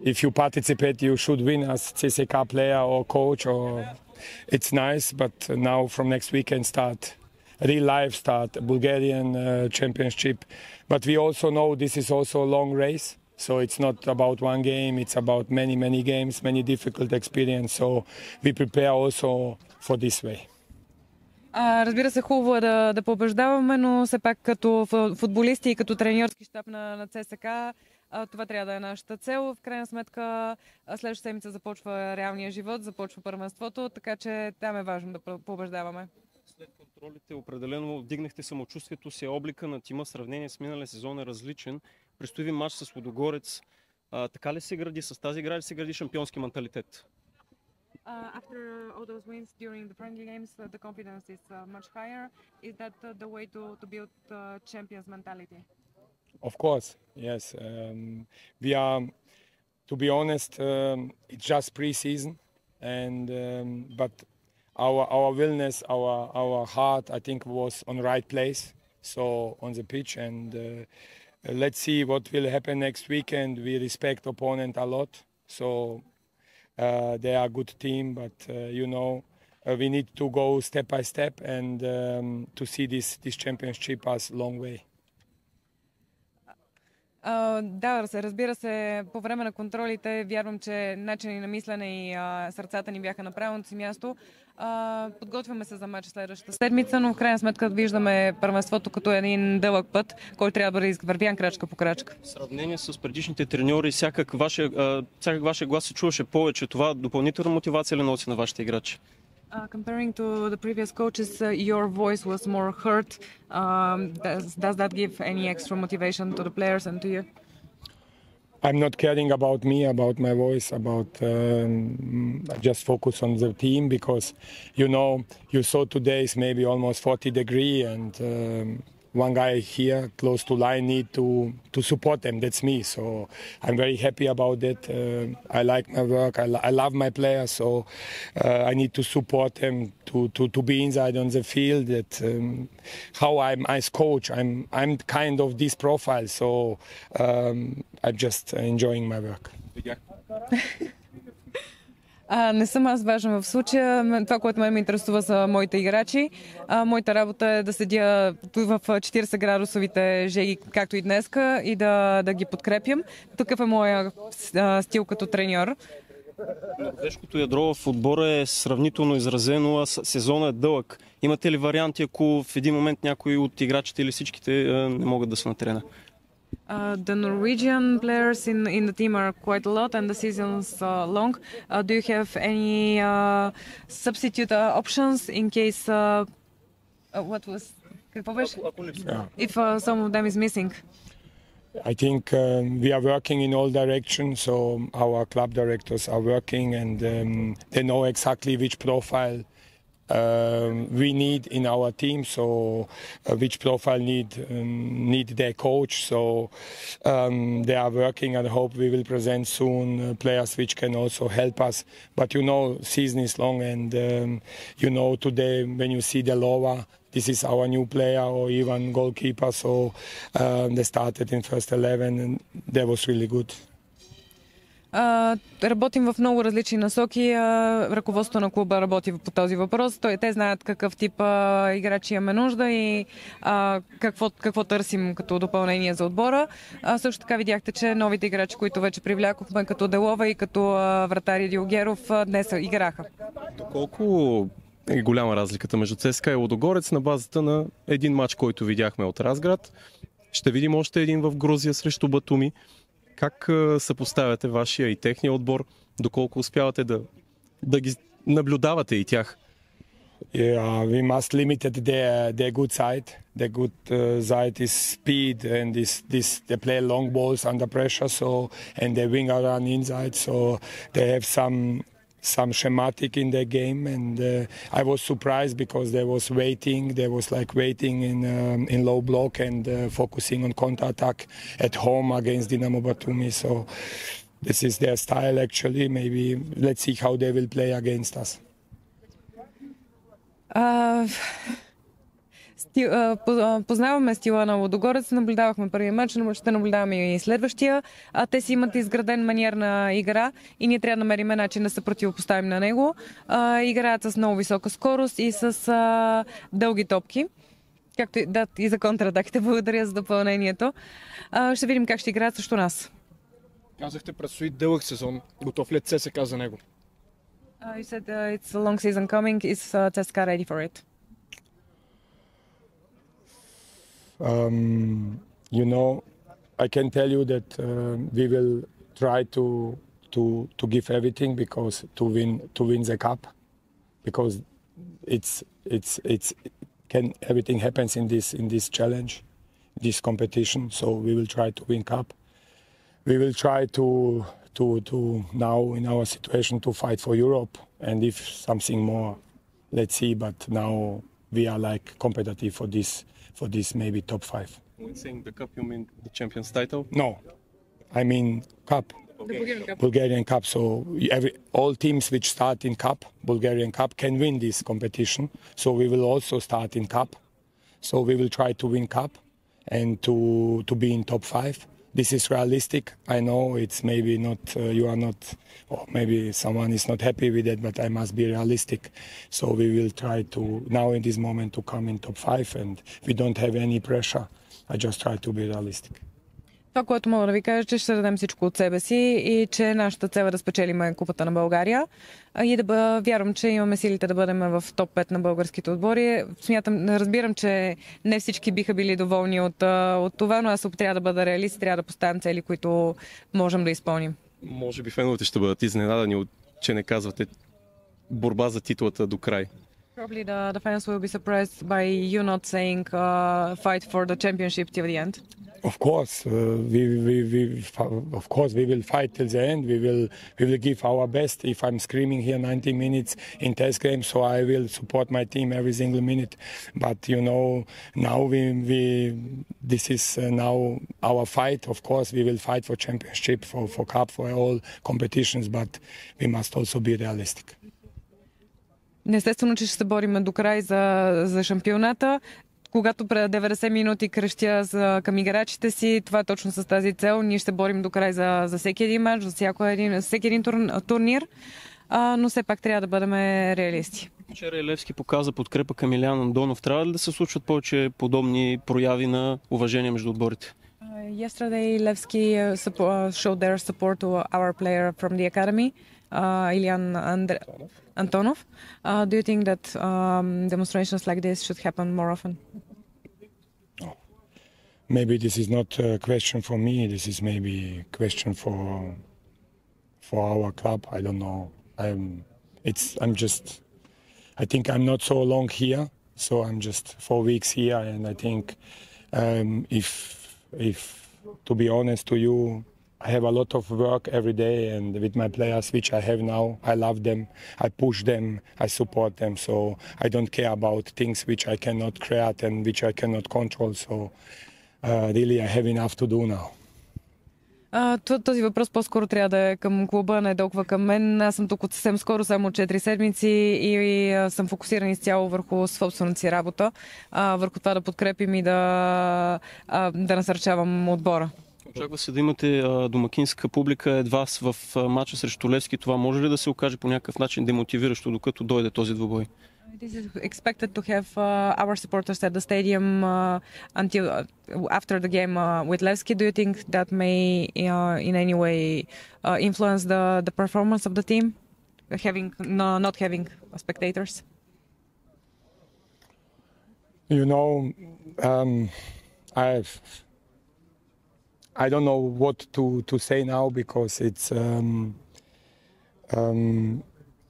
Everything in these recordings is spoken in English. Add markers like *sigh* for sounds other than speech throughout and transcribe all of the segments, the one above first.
if you participate, you should win as CSKA player or coach. Or it's nice, but now from next weekend start real life start Bulgarian uh, championship. But we also know this is also a long race. So it's not about one game, it's about many, many games, many difficult experience. So we prepare also for this way. А, разбира се, хубаво е да, да побеждаваме, но все пак като футболисти и като треньорски щаб на, на ЦСКА това трябва да е нашата цел. В крайна сметка, следващата седмица започва реалния живот, започва първенството, така че там е важно да побеждаваме. След контролите определено вдигнахте самочувствието си, облика на тима в сравнение с миналия сезон е различен. Предстои ви матч с Лодогорец. А, така ли се гради, с тази игра ли се гради шампионски менталитет? Uh, after all those wins during the friendly games, uh, the confidence is uh, much higher. Is that uh, the way to, to build uh, champions mentality? Of course, yes. Um, we are, to be honest, um, it's just pre-season, and um, but our our willingness, our our heart, I think, was on the right place. So on the pitch, and uh, let's see what will happen next weekend. We respect opponent a lot, so uh, they are a good team, but uh, you know. Uh, we need to go step by step and um, to see this this championship as long way. Uh, да, разбира се, по време на контролите вярвам, че начини на мислене и uh, сърцата ни бяха на правилното си място. Uh, подготвяме се за матч следващата седмица, но в крайна сметка виждаме първенството като един дълъг път, който трябва да бъде извървян крачка по крачка. В сравнение с предишните треньори, всякак ваше, всякак ваше глас се чуваше повече. Това допълнителна мотивация ли носи на вашите играчи? Uh, comparing to the previous coaches, uh, your voice was more heard. Um, does, does that give any extra motivation to the players and to you? I'm not caring about me, about my voice, about um, just focus on the team because you know you saw today is maybe almost 40 degree and um, one guy here close to line need to to support them. That's me. So I'm very happy about that. Uh, I like my work. I, lo- I love my players. So uh, I need to support them to, to, to be inside on the field. That um, how I'm as coach. I'm I'm kind of this profile. So um, I'm just enjoying my work. *laughs* А, не съм аз важен в случая. Това, което ме интересува са моите играчи. А, моята работа е да седя в 40 градусовите жеги, както и днеска, и да, да ги подкрепям. Такъв е моя стил като треньор. Норвежкото ядро в отбора е сравнително изразено, а сезонът е дълъг. Имате ли варианти, ако в един момент някои от играчите или всичките не могат да са на терена? Uh, the Norwegian players in in the team are quite a lot, and the season's uh, long. Uh, do you have any substitute options in case? what was? If some of them is missing. I think um, we are working in all directions, so our club directors are working and um, they know exactly which profile um, we need in our team. So uh, which profile need um, need their coach. So um, they are working, and hope we will present soon uh, players which can also help us. But you know, season is long, and you know today when you see the Lova. This is our new player or even goalkeeper. So they started in first 11 and that was really good. Uh, работим в много различни насоки. Uh, ръководството на клуба работи по този въпрос. Той, те знаят какъв тип uh, играчи имаме нужда и какво, какво търсим като допълнение за отбора. също така видяхте, че новите играчи, които вече привлякохме, като Делова и като вратари Диогеров, днес играха. Колко е голяма разликата между ЦСКА и Лодогорец на базата на един матч, който видяхме от Разград. Ще видим още един в Грузия срещу Батуми. Как съпоставяте вашия и техния отбор? Доколко успявате да, да ги наблюдавате и тях? Yeah, we must limit their their good side. Their good uh, side is speed and this this they play long balls under pressure. So and they wing around inside. So they have some some schematic in their game and uh, I was surprised because they was waiting they was like waiting in um, in low block and uh, focusing on counter attack at home against Dinamo Batumi. So this is their style actually. Maybe let's see how they will play against us. Uh, Сти, познаваме стила на Лодогорец, наблюдавахме първия матч, но ще наблюдаваме и следващия. А, те си имат изграден маниер на игра и ние трябва да намерим начин да се противопоставим на него. А, играят с много висока скорост и с а, дълги топки. Както и, да, и за контратаките. Благодаря за допълнението. А, ще видим как ще играят срещу нас. Казахте, предстои дълъг сезон. Готов ли е ЦСКА за него? Uh, you said uh, it's a long season coming. Is uh, Tesca ready for it? Um, you know, I can tell you that uh, we will try to to to give everything because to win to win the cup, because it's it's it's can everything happens in this in this challenge, this competition. So we will try to win cup. We will try to to to now in our situation to fight for Europe and if something more, let's see. But now we are like competitive for this for this maybe top five. When saying the cup, you mean the champions title? No, I mean cup. Bulgarian Cup. So every, all teams which start in Cup, Bulgarian Cup, can win this competition. So we will also start in Cup. So we will try to win Cup and to to be in top five. This is realistic. I know it's maybe not uh, you are not, or maybe someone is not happy with it, but I must be realistic. So we will try to now in this moment to come in top five, and we don't have any pressure. I just try to be realistic. Това, което мога да ви кажа, че ще дадем всичко от себе си и че нашата цел е да спечелим Купата на България и да бъ... вярвам, че имаме силите да бъдем в топ 5 на българските отбори. Смятам, разбирам, че не всички биха били доволни от, от това, но аз трябва да бъда реалист и трябва да поставям цели, които можем да изпълним. Може би феновете ще бъдат изненадани, от, че не казвате борба за титлата до край. Probably the, the fans will be surprised by you not saying uh, fight for the championship till the end. Of course, uh, we, we, we, of course, we will fight till the end. We will, we will give our best. If I'm screaming here 90 minutes in test game, so I will support my team every single minute. But you know, now we, we this is uh, now our fight. Of course, we will fight for championship, for for cup, for all competitions. But we must also be realistic. Естествено, че ще се бориме до край за, за шампионата. Когато пред 90 минути крещя за, към играчите си, това е точно с тази цел. Ние ще борим до край за, за всеки един матч, за всяко един, всеки един тур, турнир, а, но все пак трябва да бъдем реалисти. Вчера Левски показа подкрепа към Илян Андонов. Трябва ли да се случват повече подобни прояви на уважение между отборите? Uh, yesterday, Levski uh, uh, showed their support to our player from the academy, uh, Ilian Andre- Antonov. Uh, do you think that um, demonstrations like this should happen more often? Maybe this is not a question for me. This is maybe a question for for our club. I don't know. I'm. It's. I'm just. I think I'm not so long here, so I'm just four weeks here, and I think um, if if to be honest to you, I have a lot of work every day, and with my players, which I have now, I love them, I push them, I support them. So I don't care about things which I cannot create and which I cannot control. So uh, really, I have enough to do now. А, този въпрос по-скоро трябва да е към клуба, не толкова към мен. Аз съм тук от съвсем скоро, само 4 седмици и, съм фокусиран изцяло върху собствената си работа, а, върху това да подкрепим и да, а, да насърчавам отбора. Очаква се да имате а, домакинска публика едва в а, матча срещу Левски. Това може ли да се окаже по някакъв начин демотивиращо, докато дойде този двубой? This is expected to have uh, our supporters at the stadium uh, until uh, after the game uh, with Levski. Do you think that may uh, in any way uh, influence the, the performance of the team, having no, not having spectators? You know, um, I've. I don't know what to, to say now because it's. Um, um,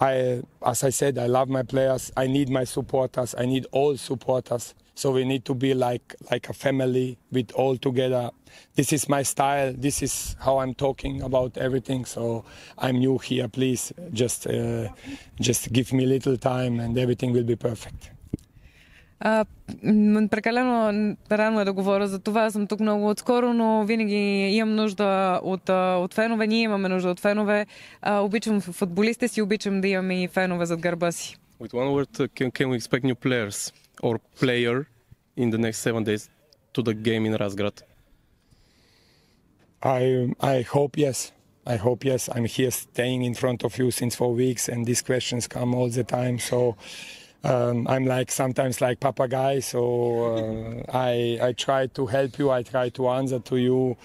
I, as I said, I love my players. I need my supporters. I need all supporters. So we need to be like like a family with all together. This is my style. This is how I'm talking about everything. So I'm new here. Please just uh, just give me a little time, and everything will be perfect. А, прекалено рано е да говоря за това. Аз съм тук много отскоро, но винаги имам нужда от, от фенове. Ние имаме нужда от фенове. А, обичам футболистите си, обичам да имаме и фенове зад гърба си. With one word, uh, can, can we expect new players or player in the next seven days to the game in Razgrad? I I hope yes. I hope yes. I'm here staying in front of you since four weeks, and these questions come all the time. So um, I'm like sometimes like papagay. So uh, I I try to help you. I try to answer to you.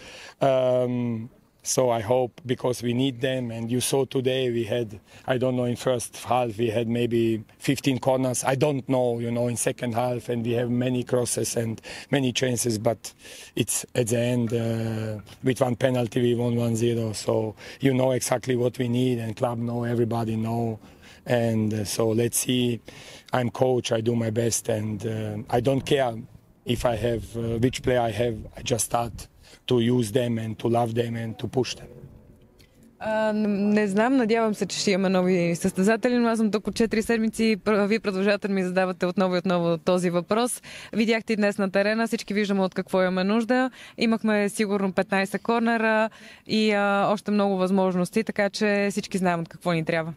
Um, so I hope because we need them. And you saw today we had I don't know in first half we had maybe 15 corners. I don't know you know in second half and we have many crosses and many chances. But it's at the end uh, with one penalty we won 1-0. So you know exactly what we need and club know everybody know. And uh, so let's see. I'm coach. I do my best and uh, I don't care if I have uh, which player I have. I just start to use them and to love them and to push them. А, не знам, надявам се, че ще имаме нови състезатели, но аз съм тук от 4 седмици. Вие продължавате да ми задавате отново и отново този въпрос. Видяхте и днес на терена, всички виждаме от какво имаме нужда. Имахме сигурно 15 корнера и а, още много възможности, така че всички знаем от какво ни трябва.